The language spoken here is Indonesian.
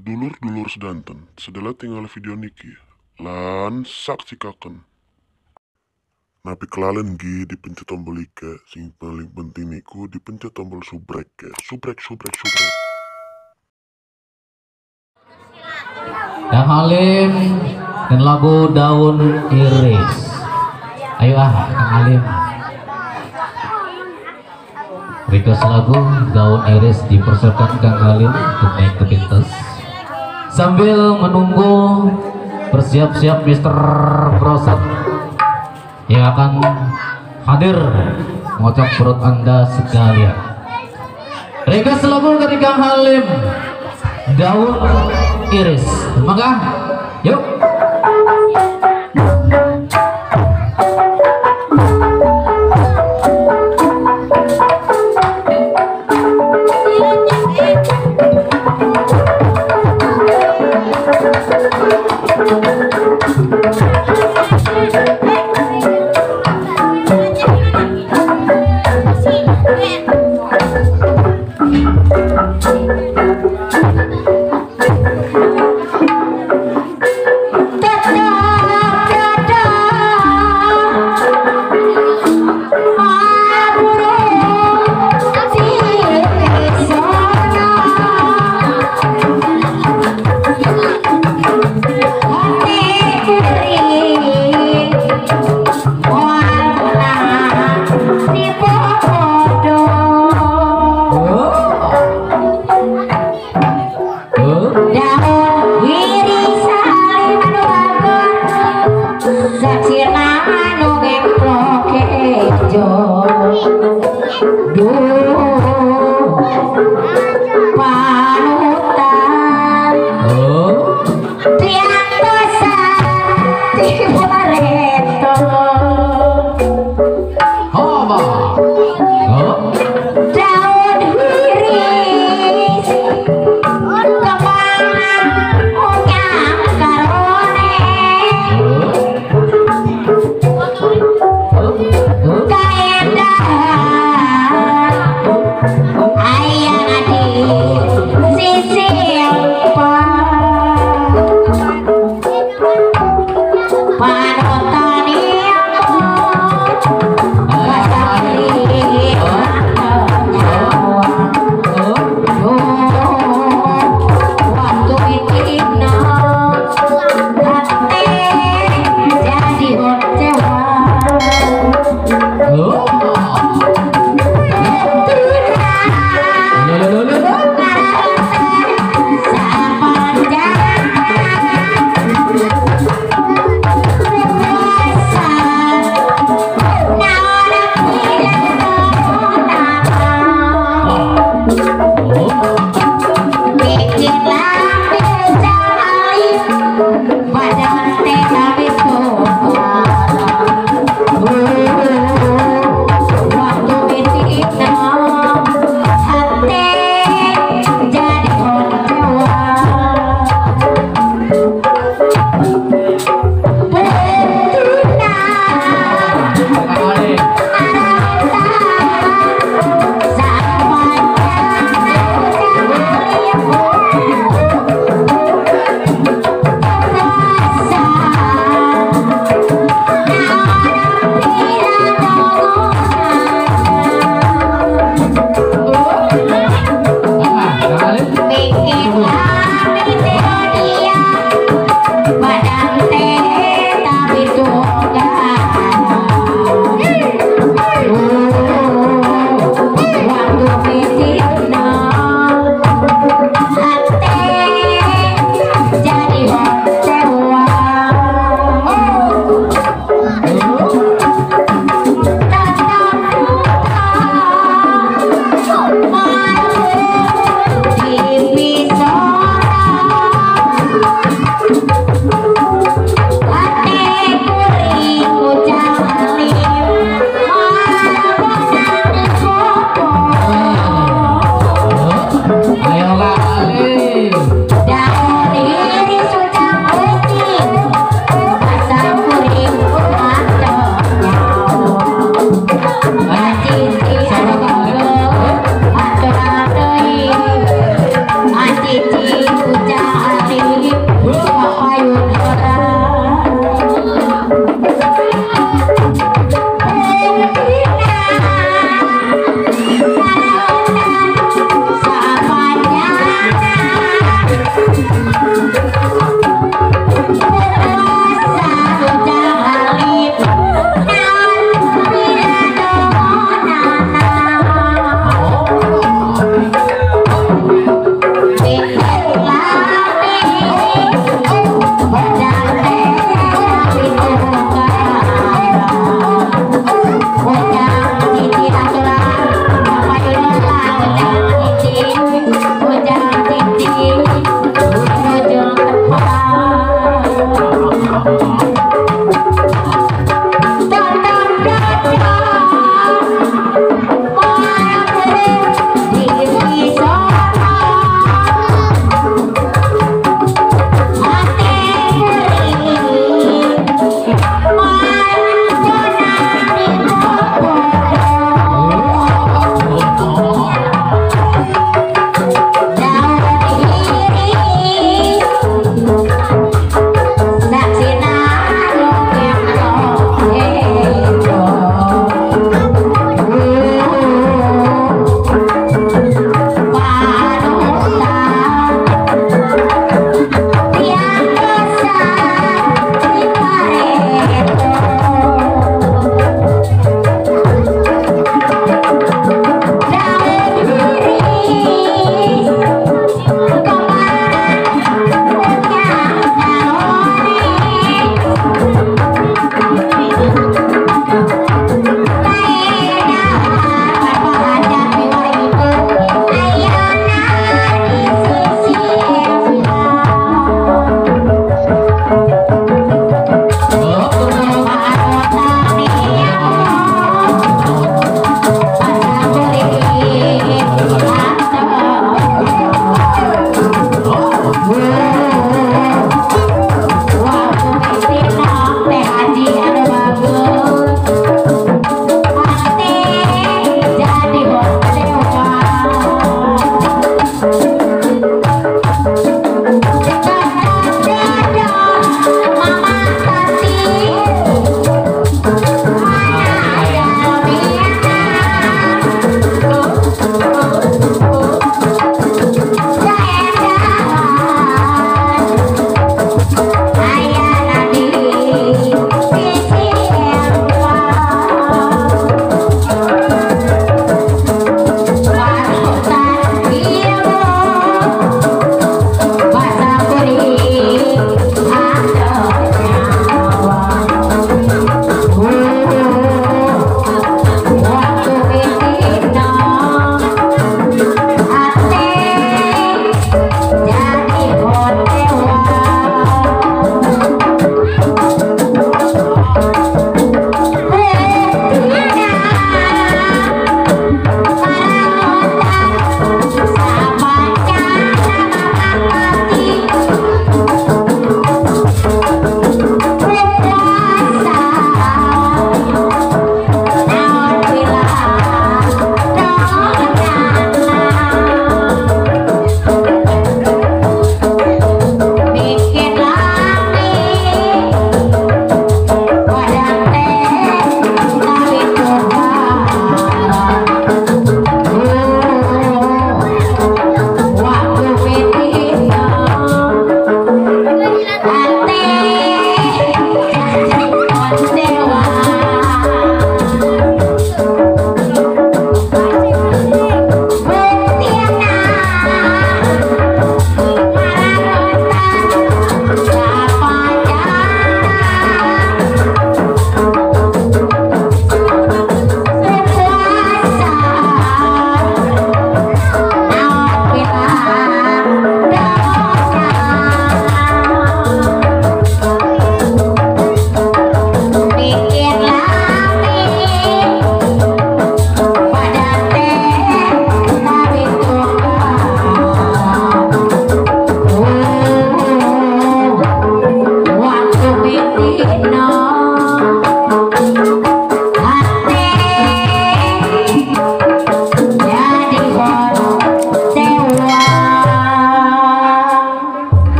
Dulur-dulur sedanten, sedalah tinggal video niki, lan saksikaken. Napi kelalen gi dipencet tombol ike, sing paling penting niku dipencet tombol subrek ya. Subrek, subrek, subrek. Yang Halim dan lagu Daun Iris. Ayo ah, Kang Halim. Request lagu Daun Iris dipersiapkan Kang Halim untuk naik ke pentas. Sambil menunggu bersiap-siap Mr. Brosat yang akan hadir mengocok perut anda sekalian. Lagu dari Kang Halim Daun Iris. Maka, yuk. Ayo